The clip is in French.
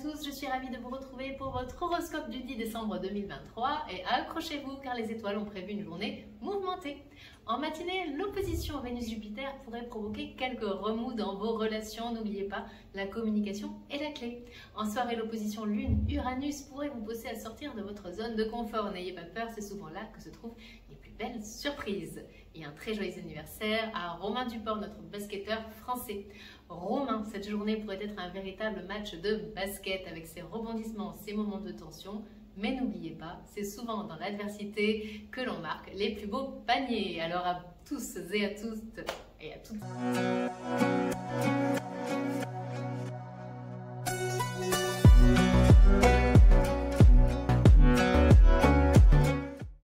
tous, je suis ravie de vous retrouver pour votre horoscope du 10 décembre 2023 et accrochez-vous car les étoiles ont prévu une journée mouvementée. En matinée, l'opposition Vénus-Jupiter pourrait provoquer quelques remous dans vos relations, n'oubliez pas, la communication est la clé. En soirée, l'opposition Lune-Uranus pourrait vous pousser à sortir de votre zone de confort, n'ayez pas peur, c'est souvent là que se trouvent les plus belles surprises. Et un très joyeux anniversaire à Romain Duport, notre basketteur français. Romain, cette journée pourrait être un véritable match de basket avec ses rebondissements, ses moments de tension. Mais n'oubliez pas, c'est souvent dans l'adversité que l'on marque les plus beaux paniers. Alors à tous et à toutes et à toutes.